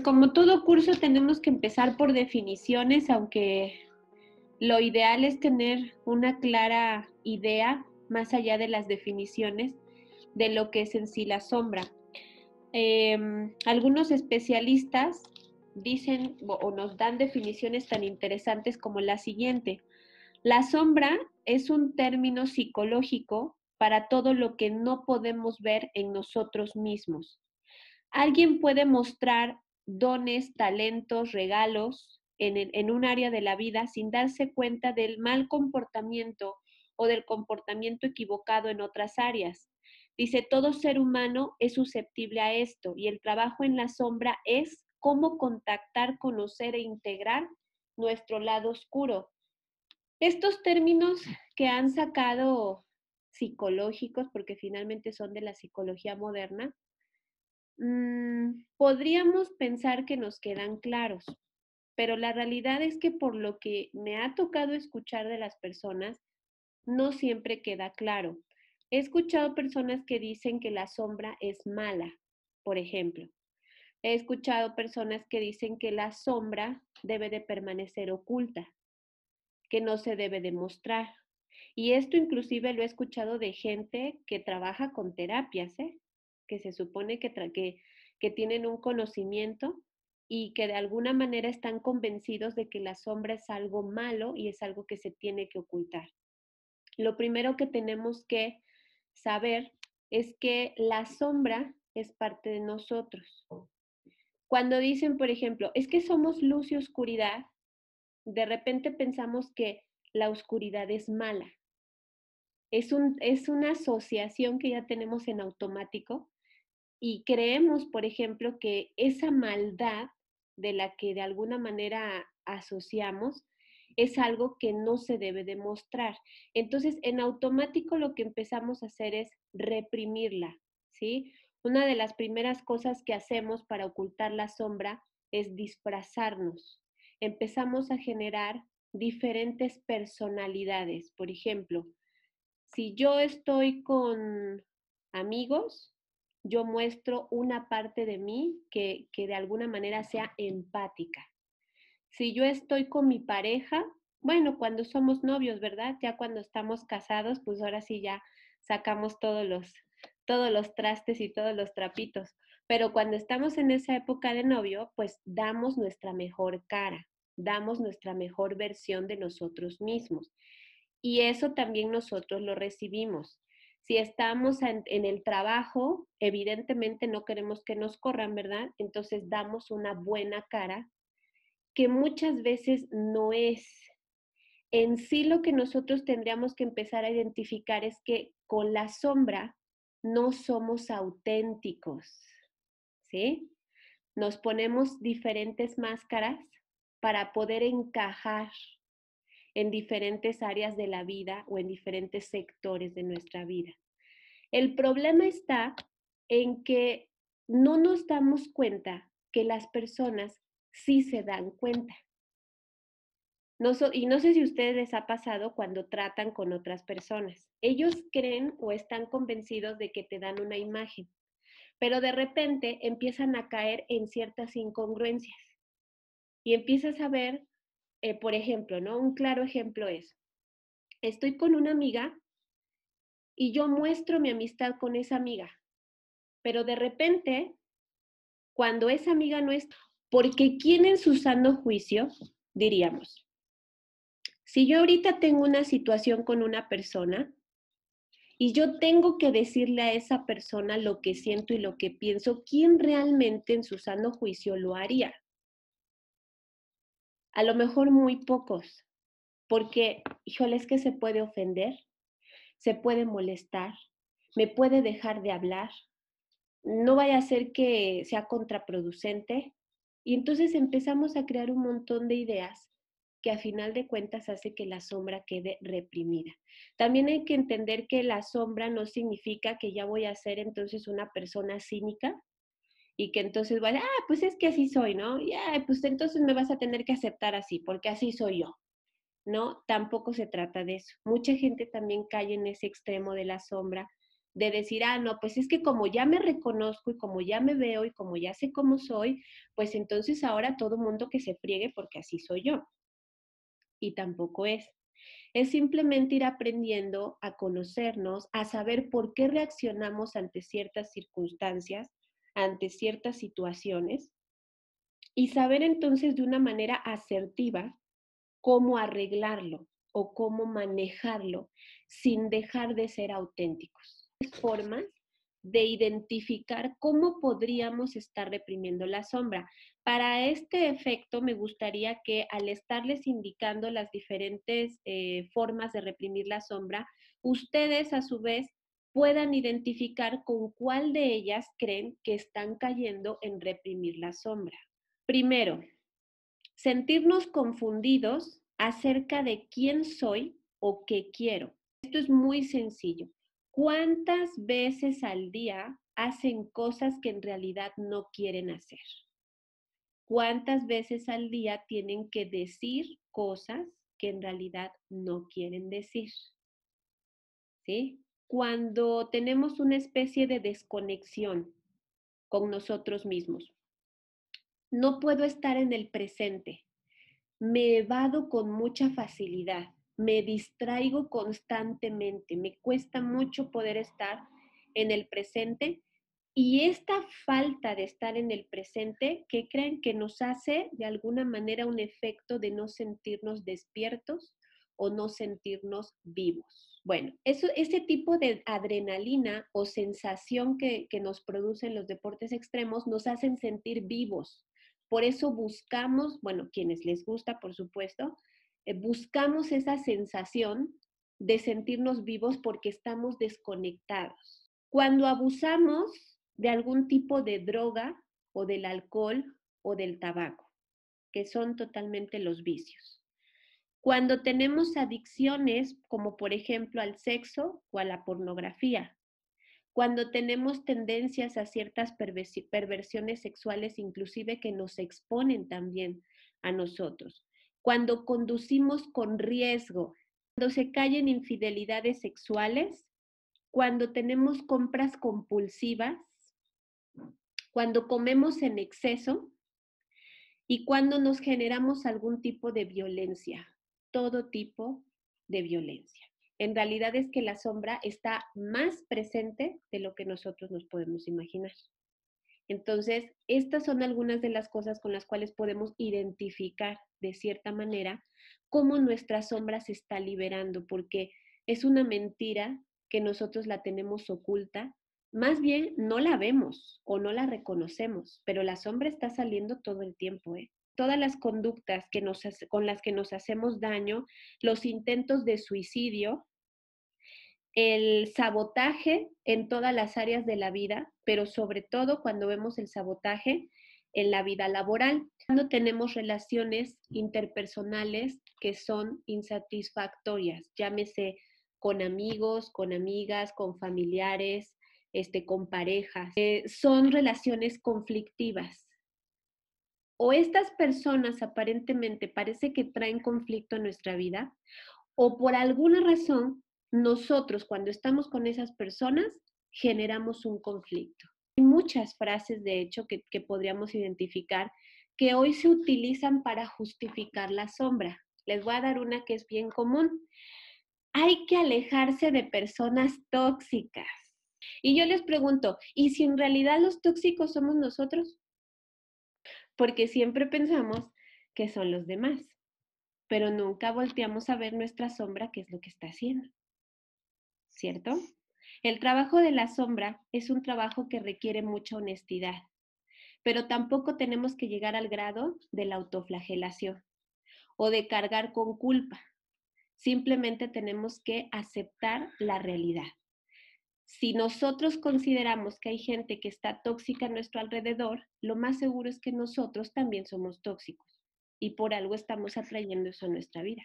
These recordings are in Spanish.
pues como todo curso tenemos que empezar por definiciones, aunque lo ideal es tener una clara idea, más allá de las definiciones, de lo que es en sí la sombra. Em, algunos especialistas dicen o nos dan definiciones tan interesantes como la siguiente. La sombra es un término psicológico para todo lo que no podemos ver en nosotros mismos. Alguien puede mostrar dones, talentos, regalos, en, un área de la vida sin darse cuenta del mal comportamiento o del comportamiento equivocado en otras áreas. Dice, todo ser humano es susceptible a esto y el trabajo en la sombra es cómo contactar, conocer e integrar nuestro lado oscuro. Estos términos que han sacado psicológicos, porque finalmente son de la psicología moderna, mm, podríamos pensar que nos quedan claros, pero la realidad es que por lo que me ha tocado escuchar de las personas, no siempre queda claro. He escuchado personas que dicen que la sombra es mala, por ejemplo. He escuchado personas que dicen que la sombra debe de permanecer oculta, que no se debe demostrar. Y esto inclusive lo he escuchado de gente que trabaja con terapias, ¿eh? Que se supone que, que, que tienen un conocimiento y que de alguna manera están convencidos de que la sombra es algo malo y es algo que se tiene que ocultar. Lo primero que tenemos que saber es que la sombra es parte de nosotros. Cuando dicen, por ejemplo, es que somos luz y oscuridad, de repente pensamos que la oscuridad es mala. Es, un, es una asociación que ya tenemos en automático y creemos, por ejemplo, que esa maldad de la que de alguna manera asociamos es algo que no se debe demostrar. Entonces, en automático lo que empezamos a hacer es reprimirla, ¿sí? Una de las primeras cosas que hacemos para ocultar la sombra es disfrazarnos. Empezamos a generar diferentes personalidades. Por ejemplo, si yo estoy con amigos, yo muestro una parte de mí que, de alguna manera sea empática. Si yo estoy con mi pareja, bueno, cuando somos novios, ¿verdad? Ya cuando estamos casados, pues ahora sí ya sacamos todos los, todos los trastes y todos los trapitos. Pero cuando estamos en esa época de novio, pues damos nuestra mejor cara, damos nuestra mejor versión de nosotros mismos. Y eso también nosotros lo recibimos. Si estamos en, el trabajo, evidentemente no queremos que nos corran, ¿verdad? Entonces damos una buena cara que muchas veces no es. En sí lo que nosotros tendríamos que empezar a identificar es que con la sombra no somos auténticos, ¿sí? Nos ponemos diferentes máscaras para poder encajar en diferentes áreas de la vida o en diferentes sectores de nuestra vida. El problema está en que no nos damos cuenta que las personas sí se dan cuenta. y no sé si a ustedes les ha pasado cuando tratan con otras personas. Ellos creen o están convencidos de que te dan una imagen, pero de repente empiezan a caer en ciertas incongruencias y empiezas a ver eh, por ejemplo, ¿no? Un claro ejemplo es, estoy con una amiga y yo muestro mi amistad con esa amiga, pero de repente, cuando esa amiga no es, porque ¿quién en su sano juicio, diríamos, si yo ahorita tengo una situación con una persona y yo tengo que decirle a esa persona lo que siento y lo que pienso, ¿quién realmente en su sano juicio lo haría? A lo mejor muy pocos, porque, híjole, es que se puede ofender, se puede molestar, me puede dejar de hablar, no vaya a ser que sea contraproducente. Y entonces empezamos a crear un montón de ideas que a final de cuentas hace que la sombra quede reprimida. También hay que entender que la sombra no significa que ya voy a ser entonces una persona cínica y que entonces vaya, ah, pues es que así soy, ¿no? Ya, pues entonces me vas a tener que aceptar así, porque así soy yo. No, tampoco se trata de eso. Mucha gente también cae en ese extremo de la sombra de decir, ah, no, pues es que como ya me reconozco y como ya me veo y como ya sé cómo soy, pues entonces ahora todo mundo que se friegue porque así soy yo. Y tampoco es. Es simplemente ir aprendiendo a conocernos, a saber por qué reaccionamos ante ciertas circunstancias, ante ciertas situaciones, y saber entonces de una manera asertiva cómo arreglarlo o cómo manejarlo sin dejar de ser auténticos. Formas de identificar cómo podríamos estar reprimiendo la sombra. Para este efecto, me gustaría que al estarles indicando las diferentes eh, formas de reprimir la sombra, ustedes a su vez puedan identificar con cuál de ellas creen que están cayendo en reprimir la sombra. Primero, sentirnos confundidos acerca de quién soy o qué quiero. Esto es muy sencillo. ¿Cuántas veces al día hacen cosas que en realidad no quieren hacer? ¿Cuántas veces al día tienen que decir cosas que en realidad no quieren decir? ¿Sí? Cuando tenemos una especie de desconexión con nosotros mismos. No puedo estar en el presente. Me evado con mucha facilidad me distraigo constantemente, me cuesta mucho poder estar en el presente y esta falta de estar en el presente, ¿qué creen que nos hace de alguna manera un efecto de no sentirnos despiertos o no sentirnos vivos? Bueno, eso, ese tipo de adrenalina o sensación que, que nos producen los deportes extremos nos hacen sentir vivos. Por eso buscamos, bueno, quienes les gusta, por supuesto, eh, buscamos esa sensación de sentirnos vivos porque estamos desconectados. Cuando abusamos de algún tipo de droga o del alcohol o del tabaco, que son totalmente los vicios. Cuando tenemos adicciones, como por ejemplo al sexo o a la pornografía. Cuando tenemos tendencias a ciertas perversiones sexuales, inclusive que nos exponen también a nosotros cuando conducimos con riesgo, cuando se callen infidelidades sexuales, cuando tenemos compras compulsivas, cuando comemos en exceso y cuando nos generamos algún tipo de violencia, todo tipo de violencia. En realidad es que la sombra está más presente de lo que nosotros nos podemos imaginar. Entonces, estas son algunas de las cosas con las cuales podemos identificar de cierta manera cómo nuestra sombra se está liberando, porque es una mentira que nosotros la tenemos oculta, más bien no la vemos o no la reconocemos, pero la sombra está saliendo todo el tiempo. ¿eh? Todas las conductas que nos, con las que nos hacemos daño, los intentos de suicidio, el sabotaje en todas las áreas de la vida, pero sobre todo cuando vemos el sabotaje en la vida laboral, cuando tenemos relaciones interpersonales que son insatisfactorias, llámese con amigos, con amigas, con familiares, este, con parejas, eh, son relaciones conflictivas. O estas personas aparentemente parece que traen conflicto en nuestra vida, o por alguna razón nosotros cuando estamos con esas personas generamos un conflicto. Hay muchas frases, de hecho, que, podríamos identificar que hoy se utilizan para justificar la sombra. Les voy a dar una que es bien común. Hay que alejarse de personas tóxicas. Y yo les pregunto, ¿y si en realidad los tóxicos somos nosotros? Porque siempre pensamos que son los demás, pero nunca volteamos a ver nuestra sombra, qué es lo que está haciendo. ¿cierto? El trabajo de la sombra es un trabajo que requiere mucha honestidad, pero tampoco tenemos que llegar al grado de la autoflagelación o de cargar con culpa. Simplemente tenemos que aceptar la realidad. Si nosotros consideramos que hay gente que está tóxica a nuestro alrededor, lo más seguro es que nosotros también somos tóxicos y por algo estamos atrayendo eso a nuestra vida.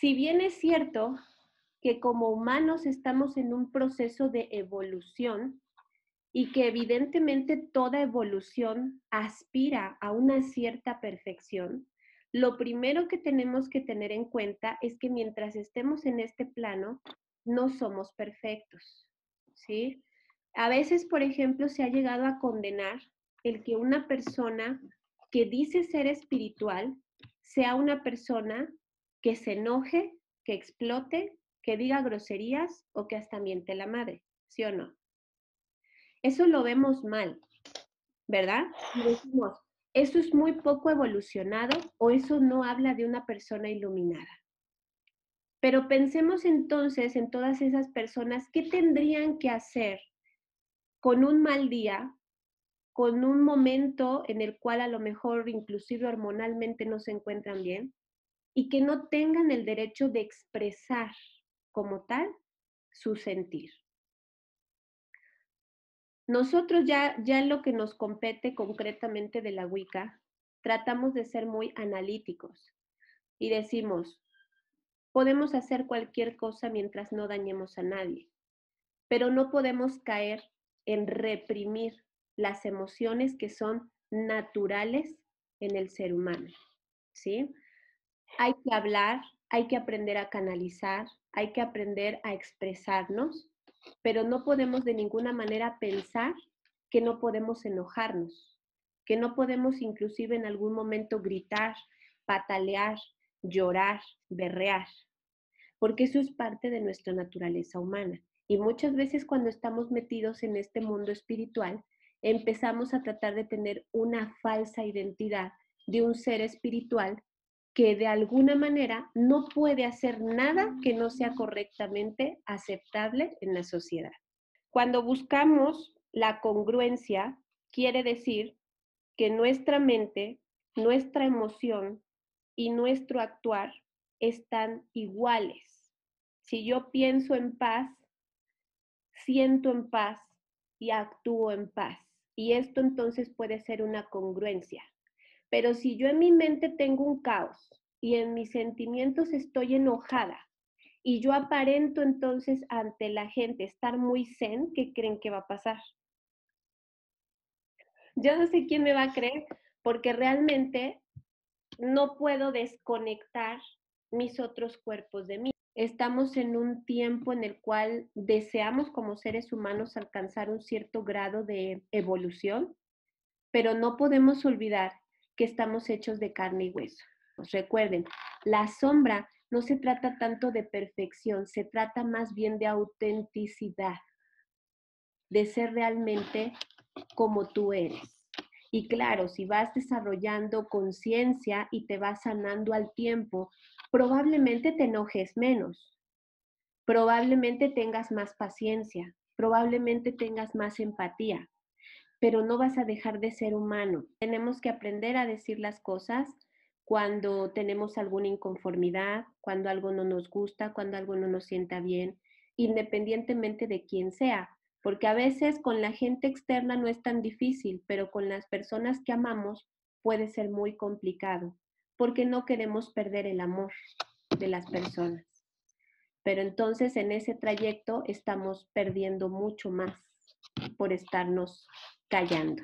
Si bien es cierto que como humanos estamos en un proceso de evolución y que evidentemente toda evolución aspira a una cierta perfección, lo primero que tenemos que tener en cuenta es que mientras estemos en este plano, no somos perfectos, ¿sí? A veces, por ejemplo, se ha llegado a condenar el que una persona que dice ser espiritual sea una persona que se enoje, que explote, que diga groserías o que hasta miente la madre, ¿sí o no? Eso lo vemos mal, ¿verdad? Y decimos, eso es muy poco evolucionado o eso no habla de una persona iluminada. Pero pensemos entonces en todas esas personas, ¿qué tendrían que hacer con un mal día, con un momento en el cual a lo mejor inclusive hormonalmente no se encuentran bien y que no tengan el derecho de expresar como tal su sentir? Nosotros ya, ya lo que nos compete concretamente de la Wicca, tratamos de ser muy analíticos y decimos, Podemos hacer cualquier cosa mientras no dañemos a nadie, pero no podemos caer en reprimir las emociones que son naturales en el ser humano, ¿sí? Hay que hablar, hay que aprender a canalizar, hay que aprender a expresarnos, pero no podemos de ninguna manera pensar que no podemos enojarnos, que no podemos inclusive en algún momento gritar, patalear, llorar, berrear, porque eso es parte de nuestra naturaleza humana. Y muchas veces cuando estamos metidos en este mundo espiritual, empezamos a tratar de tener una falsa identidad de un ser espiritual que de alguna manera no puede hacer nada que no sea correctamente aceptable en la sociedad. Cuando buscamos la congruencia, quiere decir que nuestra mente, nuestra emoción y nuestro actuar están iguales. Si yo pienso en paz, siento en paz y actúo en paz. Y esto entonces puede ser una congruencia. Pero si yo en mi mente tengo un caos y en mis sentimientos estoy enojada y yo aparento entonces ante la gente estar muy zen, ¿qué creen que va a pasar? Yo no sé quién me va a creer porque realmente no puedo desconectar mis otros cuerpos de mí. Estamos en un tiempo en el cual deseamos como seres humanos alcanzar un cierto grado de evolución, pero no podemos olvidar que estamos hechos de carne y hueso. Pues recuerden, la sombra no se trata tanto de perfección, se trata más bien de autenticidad, de ser realmente como tú eres. Y claro, si vas desarrollando conciencia y te vas sanando al tiempo, probablemente te enojes menos, probablemente tengas más paciencia, probablemente tengas más empatía, pero no vas a dejar de ser humano. Tenemos que aprender a decir las cosas cuando tenemos alguna inconformidad, cuando algo no nos gusta, cuando algo no nos sienta bien, independientemente de quién sea porque a veces con la gente externa no es tan difícil, pero con las personas que amamos puede ser muy complicado, porque no queremos perder el amor de las personas. Pero entonces en ese trayecto estamos perdiendo mucho más por estarnos callando.